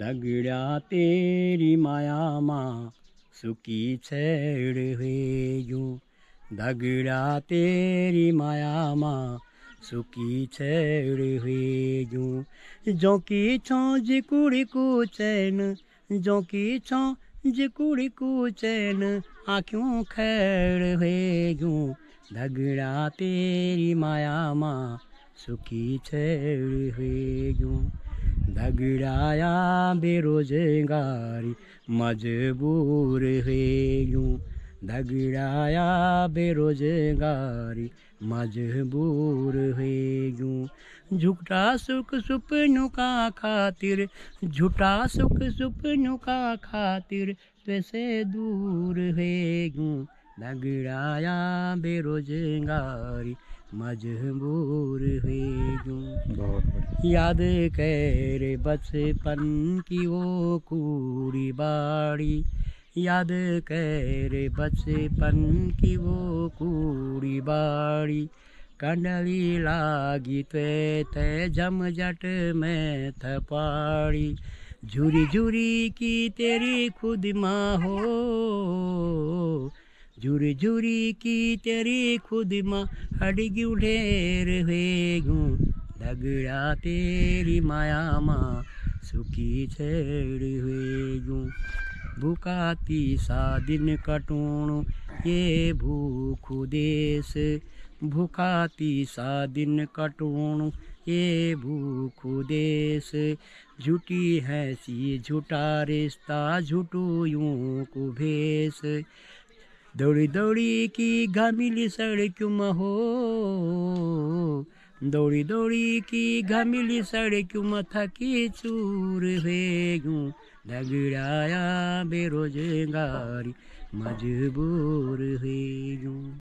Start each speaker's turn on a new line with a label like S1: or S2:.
S1: दगड़ा तेरी माया माँ सुखी छेड़ हुए यूँ। दगड़ा तेरी माया माँ सुखी छेड़ हुए यूँ। जो की छो जिकुड़ी को चैन जो की छो जिकुड़ी को चैन, आँखों खेड़ हुए दगड़ाया बेरोजगारी, मजबूर है यूँ। दगड़ाया बेरोजगारी, मजबूर है यूँ। झूठा सुख सुपनों का खातिर झूठा सुख सुपनों का खातिर वैसे दूर है यूँ। दगड़ाया बेरोजगारी, मजबूर बहुत याद कर बचपन की वो कूड़ी बाड़ी। याद कर बचपन की वो कूड़ी बाड़ी। कंडली लागी ते ते जट में थपाड़ी। झूरी झूरी की तेरी खुद माँ हो। झुरी झुरी की तेरी खुद माँ हडगी ढेर हुएगू दगड़ा तेरी माया माँ, सुखी छेड़ हुएगू भूखाती सा दिन कटूण ये भूख देश भूखाती सा दिन कटूण ये भूख देश झूठी है सी झूठा रिश्ता, झूठू यूँ को भेष दौड़ी दौड़ी की घामिली सड़कों में हो दौड़ी दौड़ी की घामिली सड़कों में थकी चूर गूँ दगड़ाया बेरोजगारी मजबूर गूँ